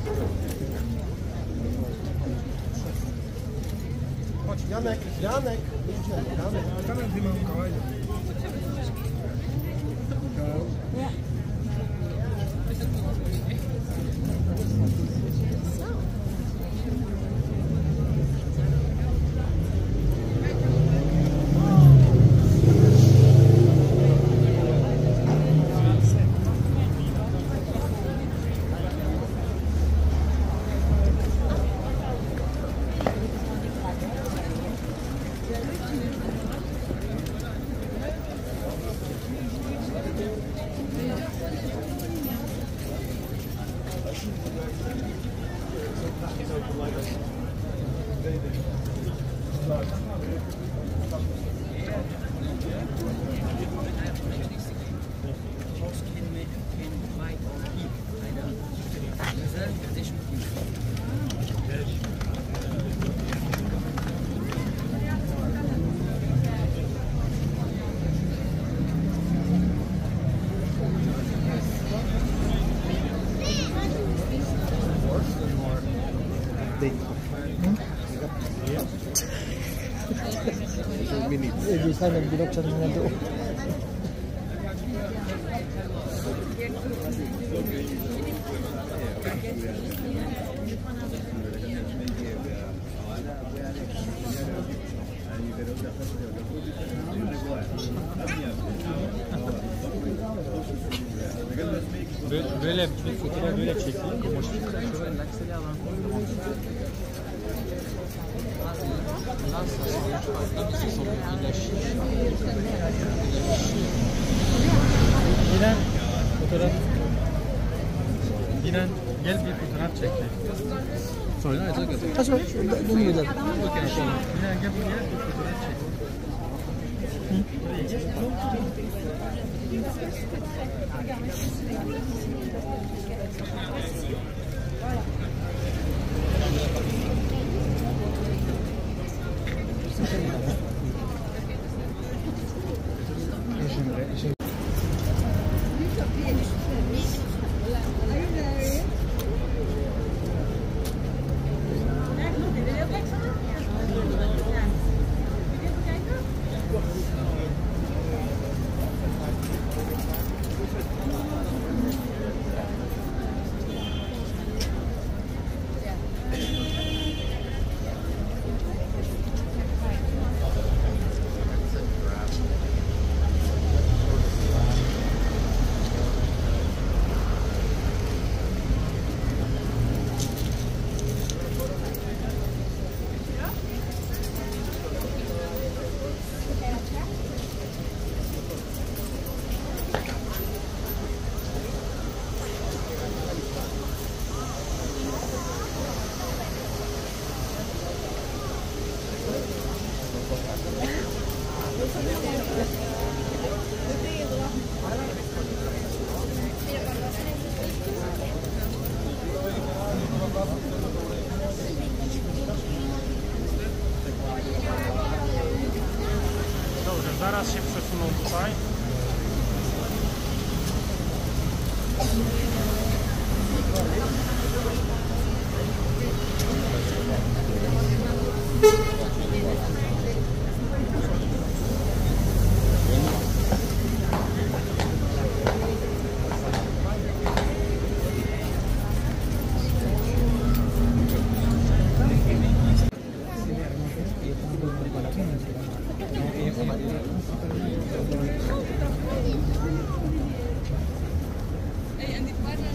Janek, Janek, Janek, Janek. Janek, Janek, Janek. şeydi. Bunlar, evet. 여기 사는 미덕천 사람도 Böyle bir fotoğraf böyle çekeyim. İnan fotoğraf. İnan gel bir fotoğraf çek. Söyle açık açık. Ha söyle. Bunu güzel. Okey tamam. İnan gel buraya bir fotoğraf çek. Hı? Zaraz się przesuną tutaj. Thank you.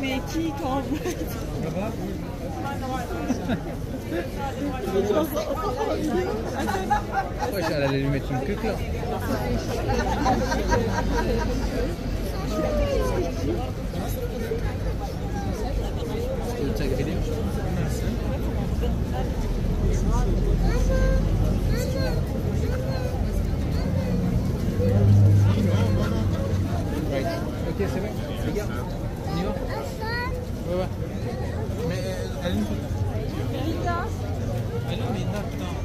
mais qui quand Ouais, elle allait lui mettre une Ok, c'est bon. Ayun. es